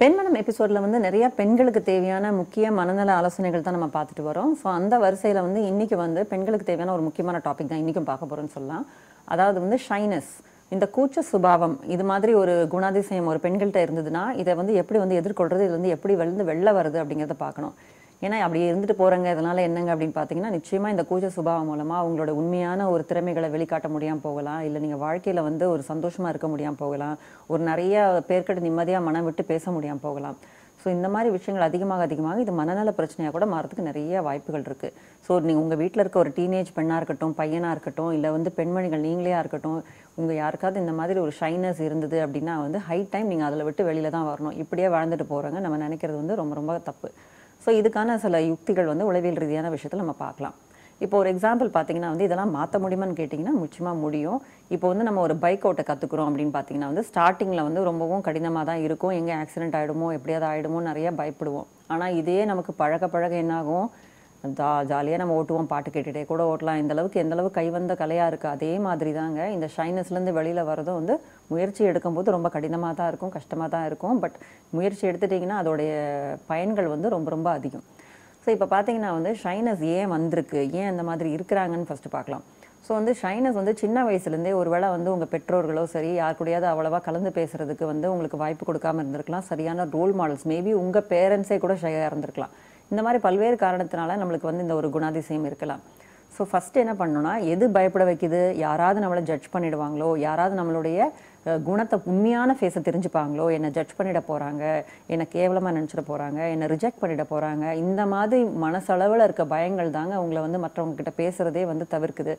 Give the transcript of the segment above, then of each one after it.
பெண்மனம் எபிசோடில் வந்து நிறைய பெண்களுக்கு தேவையான முக்கிய மனநல ஆலோசனைகள் தான் நம்ம பார்த்துட்டு வரோம். ஸோ அந்த வரிசையில் வந்து இன்றைக்கி வந்து பெண்களுக்கு தேவையான ஒரு முக்கியமான டாபிக் தான் இன்றைக்கும் பார்க்க போகிறோன்னு சொல்லலாம். அதாவது வந்து ஷைனஸ் இந்த கூச்ச சுபாவம் இது மாதிரி ஒரு குணாதிசயம் ஒரு பெண்கள்கிட்ட இருந்ததுன்னா இதை வந்து எப்படி வந்து எதிர்கொள்வது இது வந்து எப்படி வந்து வெளில வருது அப்படிங்கிறத பார்க்கணும். ஏன்னா அப்படி இருந்துட்டு போகிறாங்க இதனால் என்னங்க அப்படின்னு பார்த்தீங்கன்னா நிச்சயமாக இந்த கூச்ச சுபாவம் மூலமாக அவங்களோட உண்மையான ஒரு திறமைகளை வெளிக்காட்ட முடியாமல் போகலாம். இல்லை நீங்கள் வாழ்க்கையில் வந்து ஒரு சந்தோஷமாக இருக்க முடியாமல் போகலாம். ஒரு நிறைய பேர்கிட்ட நிம்மதியாக மனம் விட்டு பேச முடியாமல் போகலாம். ஸோ இந்த மாதிரி விஷயங்கள் அதிகமாக அதிகமாக இது மனநல பிரச்சனையாக கூட மாறதுக்கு நிறைய வாய்ப்புகள் இருக்குது ஸோ நீங்கள் உங்கள் வீட்டில் இருக்க ஒரு டீனேஜ் பெண்ணாக இருக்கட்டும் பையனாக இருக்கட்டும் இல்லை வந்து பெண்மணிகள் நீங்களே இருக்கட்டும் உங்கள் யாருக்காவது இந்த மாதிரி ஒரு ஷைனஸ் இருந்தது அப்படின்னா வந்து ஹை டைம் நீங்கள் அதில் விட்டு வெளியில் தான் வரணும். இப்படியே வாழ்ந்துட்டு போகிறாங்க நம்ம நினைக்கிறது வந்து ரொம்ப ரொம்ப தப்பு. ஸோ இதுக்கான சில யுக்திகள் வந்து உளவியல் ரீதியான விஷயத்தில் நம்ம பார்க்கலாம். இப்போ ஒரு எக்ஸாம்பிள் பார்த்தீங்கன்னா வந்து இதெல்லாம் மாற்ற முடியுமான்னு கேட்டிங்கன்னா நிச்சயமாக முடியும். இப்போ வந்து நம்ம ஒரு பைக் ஓட்ட கற்றுக்குறோம் அப்படின்னு பார்த்தீங்கன்னா வந்து ஸ்டார்டிங்கில் வந்து ரொம்பவும் கடினமாக தான் இருக்கும். எங்கே ஆக்சிடென்ட் ஆகிடுமோ எப்படியாவது ஆகிடுமோ நிறைய பயப்படுவோம். ஆனால் இதே நமக்கு பழக பழக என்னாகும்? ஜா ஜாலியாக நம்ம ஓட்டுவோம் பாட்டு கேட்டுகிட்டே கூட ஓட்டலாம். இந்த அளவுக்கு எந்த அளவுக்கு கைவந்த கலையாக இருக்குது அதே மாதிரி தாங்க இந்த ஷைனஸ்லேருந்து வெளியில் வரதும் வந்து முயற்சி எடுக்கும்போது ரொம்ப கடினமாக தான் இருக்கும் கஷ்டமாக தான் இருக்கும். பட் முயற்சி எடுத்துட்டிங்கன்னா அதோடைய பயன்கள் வந்து ரொம்ப ரொம்ப அதிகம். ஸோ இப்போ பார்த்தீங்கன்னா வந்து ஷைனஸ் ஏன் வந்திருக்கு? ஏன் அந்த மாதிரி இருக்கிறாங்கன்னு ஃபஸ்ட்டு பார்க்கலாம் ஸோ வந்து ஷைனஸ் வந்து சின்ன வயசுலேருந்தே ஒரு வேளை வந்து உங்கள் பெற்றோர்களோ சரி யார் கூடயாவது அவ்வளோவா கலந்து பேசுகிறதுக்கு வந்து உங்களுக்கு வாய்ப்பு கொடுக்காம இருந்திருக்கலாம். சரியான ரோல் மாடல்ஸ் மேபி உங்கள் பேரண்ட்ஸே கூட ஷையாக இருந்திருக்கலாம். இந்த மாதிரி பல்வேறு காரணத்தினால நம்மளுக்கு வந்து இந்த ஒரு குணாதிசயம் இருக்கலாம். ஸோ ஃபஸ்ட்டு என்ன பண்ணணும்னா எது பயப்பட வைக்குது? யாராவது நம்மளை ஜட்ஜ் பண்ணிடுவாங்களோ? யாராவது நம்மளுடைய குணத்தை உண்மையான ஃபேஸை தெரிஞ்சுப்பாங்களோ? என்னை ஜட்ஜ் பண்ணிட போகிறாங்க என்னை கேவலமாக நினச்சிட போகிறாங்க என்னை ரிஜெக்ட் பண்ணிட போகிறாங்க இந்த மாதிரி மனசளவில் இருக்க பயங்கள் தாங்க அவங்கள வந்து மற்றவங்கக்கிட்ட பேசுகிறதே வந்து தவிர்க்குது.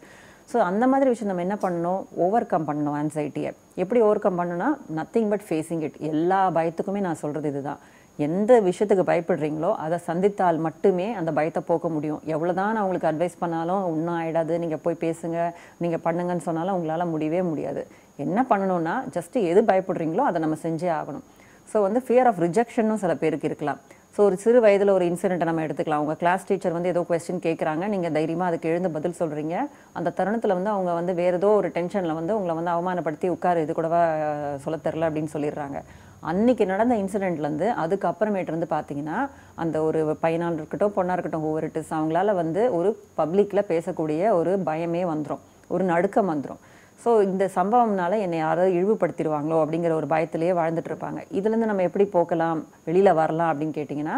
ஸோ அந்த மாதிரி விஷயம் நம்ம என்ன பண்ணணும்? ஓவர் கம் பண்ணணும் ஆன்சைட்டியை எப்படி ஓவர் கம் பண்ணணும்னா நத்திங் பட் ஃபேஸிங் இட் எல்லா பயத்துக்குமே நான் சொல்கிறது இதுதான். எந்த விஷயத்துக்கு பயப்படுறீங்களோ அதை சந்தித்தால் மட்டுமே அந்த பயத்தை போக்க முடியும். எவ்வளோதான் நான் அட்வைஸ் பண்ணாலும் ஒன்றும் ஆகிடாது நீங்கள் போய் பேசுங்க நீங்கள் பண்ணுங்கன்னு சொன்னாலும் உங்களால் முடியவே முடியாது. என்ன பண்ணணும்னா ஜஸ்ட்டு எது பயப்படுறீங்களோ அதை நம்ம செஞ்சே ஆகணும். ஸோ வந்து ஃபியர் ஆஃப் ரிஜெக்ஷனும் சில பேருக்கு இருக்கலாம். ஸோ ஒரு சிறு வயதில் ஒரு இன்சிடென்ட்டை நம்ம எடுத்துக்கலாம். உங்கள் கிளாஸ் டீச்சர் வந்து ஏதோ கொஸ்டின் கேட்குறாங்க நீங்கள் தைரியமாக அதுக்கு எழுந்து பதில் சொல்கிறீங்க அந்த தருணத்தில் வந்து அவங்க வந்து வேறு ஏதோ ஒரு டென்ஷனில் வந்து உங்களை வந்து அவமானப்படுத்தி உட்காரு இது கூடவா சொல்ல சொல்லத் தெரில அப்படின்னு சொல்லிடுறாங்க. அன்னைக்கு நடந்த இன்சிடெண்ட்லேருந்து அதுக்கப்புறமேட்டு இருந்து பார்த்தீங்கன்னா அந்த ஒரு பையனாக இருக்கட்டும் பொண்ணாக இருக்கட்டும் ஒவ்வொரு டிஸ் அவங்களால வந்து ஒரு பப்ளிக்கில் பேசக்கூடிய ஒரு பயமே வந்துடும் ஒரு நடுக்கம் வந்துடும் ஸோ இந்த சம்பவம்னால என்னை யாராவது இழிவுபடுத்திடுவாங்களோ அப்படிங்கிற ஒரு பயத்திலேயே வாழ்ந்துட்டு இருப்பாங்க. இதுலேருந்து நம்ம எப்படி போக்கலாம்? வெளியில் வரலாம் அப்படின்னு கேட்டிங்கன்னா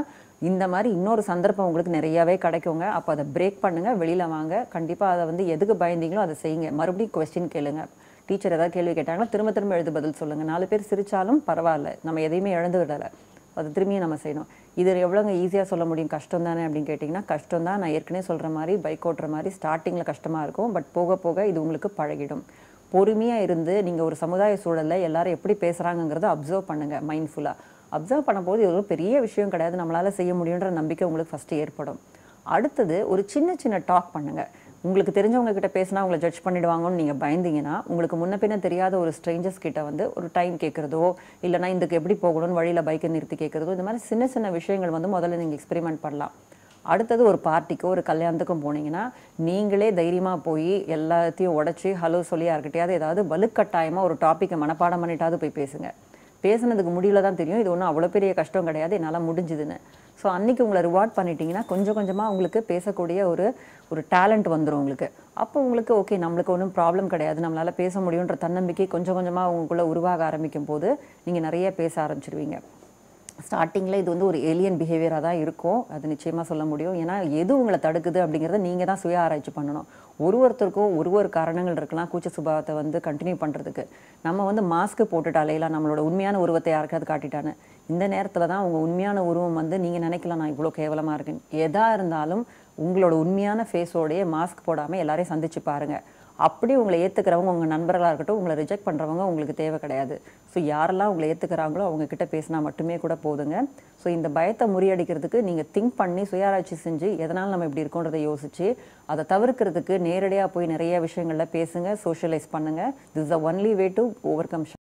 இந்த மாதிரி இன்னொரு சந்தர்ப்பம் உங்களுக்கு நிறையாவே கிடைக்குங்க. அப்போ அதை பிரேக் பண்ணுங்கள் வெளியில் வாங்க. கண்டிப்பாக அதை வந்து எதுக்கு பயந்தீங்களோ அதை செய்யுங்க. மறுபடியும் கொஸ்டின் கேளுங்க. டீச்சர் ஏதாவது கேள்வி கேட்டாங்கன்னா திரும்ப திரும்ப எழுத பதில் சொல்லுங்கள் நாலு பேர் சிரிச்சாலும் பரவாயில்ல. நம்ம எதையுமே இழந்து விடலை. அது திரும்பியும் நம்ம செய்யணும். இது எவ்வளோங்க ஈஸியாக சொல்ல முடியும்? கஷ்டம் தானே அப்படின்னு கேட்டிங்கன்னா கஷ்டம் தான். நான் ஏற்கனவே சொல்கிற மாதிரி பைக் ஓட்டுற மாதிரி ஸ்டார்டிங்கில் கஷ்டமாக இருக்கும். பட் போக போக இது உங்களுக்கு பழகிடும். பொறுமையாக இருந்து நீங்கள் ஒரு சமுதாய சூழலில் எல்லாரும் எப்படி பேசுகிறாங்கங்கிறத அப்சர்வ் பண்ணுங்கள் மைண்ட்ஃபுல்லாக அப்சர்வ் பண்ணும்போது இது ஒரு பெரிய விஷயம் கிடையாது. நம்மளால் செய்ய முடியுன்ற நம்பிக்கை உங்களுக்கு ஃபஸ்ட்டு ஏற்படும். அடுத்தது ஒரு சின்ன சின்ன டாக் பண்ணுங்கள் உங்களுக்கு தெரிஞ்சவங்க கிட்ட பேசினா உங்களை ஜட்ஜ் பண்ணிடுவாங்கன்னு நீங்கள் பயந்தீங்கன்னா உங்களுக்கு முன்ன பின்ன தெரியாத ஒரு ஸ்ட்ரேஞ்சர்ஸ் கிட்ட வந்து ஒரு டைம் கேட்குறதோ இல்லைனா இதுக்கு எப்படி போகணும்னு வழியில் பைக்கை நிறுத்தி கேட்குறதோ இந்த மாதிரி சின்ன சின்ன விஷயங்கள் வந்து முதல்ல நீங்கள் எக்ஸ்பெரிமெண்ட் பண்ணலாம். அடுத்தது ஒரு பார்ட்டிக்கோ ஒரு கல்யாணத்துக்கும் போனீங்கன்னா நீங்களே தைரியமாக போய் எல்லாத்தையும் உடச்சி ஹலோ சொல்லி யார்கிட்டயாவது ஏதாவது வலுக்கட்டாயமாக ஒரு டாப்பிக்கை மனப்பாடம் பண்ணிட்டாவது போய் பேசுங்கள் பேசுனதுக்கு முடியல தான் தெரியும். இது ஒன்றும் அவ்வளோ பெரிய கஷ்டம் கிடையாது. என்னால் முடிஞ்சுதுன்னு. ஸோ அன்றைக்கி உங்களை ரிவார்ட் பண்ணிட்டீங்கன்னா கொஞ்சம் கொஞ்சமாக உங்களுக்கு பேசக்கூடிய ஒரு ஒரு டேலண்ட் வந்துடும் உங்களுக்கு. அப்போ உங்களுக்கு ஓகே நம்மளுக்கு ஒன்றும் ப்ராப்ளம் கிடையாது. நம்மளால் பேச முடியுன்ற தன்னம்பிக்கை கொஞ்சம் கொஞ்சமாக உங்களுக்குள்ளே உருவாக ஆரம்பிக்கும் போது நீங்கள் நிறைய பேச ஆரம்பிச்சிருவீங்க. ஸ்டார்டிங்கில் இது வந்து ஒரு ஏலியன் பிஹேவியராக தான் இருக்கும். அது நிச்சயமாக சொல்ல முடியும். ஏன்னா எது உங்களை தடுக்குது அப்படிங்கிறத நீங்கள் தான் சுய ஆராய்ச்சி பண்ணணும். ஒரு ஒருத்தருக்கும் ஒரு ஒரு காரணங்கள் இருக்கலாம் கூச்ச சுபாவத்தை வந்து கண்டினியூ பண்ணுறதுக்கு நம்ம வந்து மாஸ்க்கு போட்டுட்டு அலையலாம் நம்மளோட உண்மையான உருவத்தை யாருக்காவது காட்டிட்டான்னு. இந்த நேரத்தில் தான் உங்கள் உண்மையான உருவம் வந்து நீங்கள் நினைக்கலாம் நான் இவ்வளோ கேவலமாக இருக்கேன். எதாக இருந்தாலும் உங்களோட உண்மையான ஃபேஸோடைய மாஸ்க் போடாமல் எல்லாரையும் சந்திச்சு பாருங்கள் அப்படி உங்களை ஏற்றுக்கிறவங்க உங்கள் நண்பர்களாக இருக்கட்டும் உங்களை ரிஜெக்ட் பண்ணுறவங்க உங்களுக்கு தேவை கிடையாது. ஸோ யாரெல்லாம் உங்களை ஏற்றுக்கிறாங்களோ அவங்க கிட்ட பேசினா மட்டுமே கூட போதுங்க. ஸோ இந்த பயத்தை முறியடிக்கிறதுக்கு நீங்கள் திங்க் பண்ணி சுயாராய்ச்சி செஞ்சு எதனால் நம்ம இப்படி இருக்கோன்றதை யோசிச்சு அதை தவிர்க்கிறதுக்கு நேரடியாக போய் நிறைய விஷயங்களில் பேசுங்க சோஷியலைஸ் பண்ணுங்கள் this the only way to overcome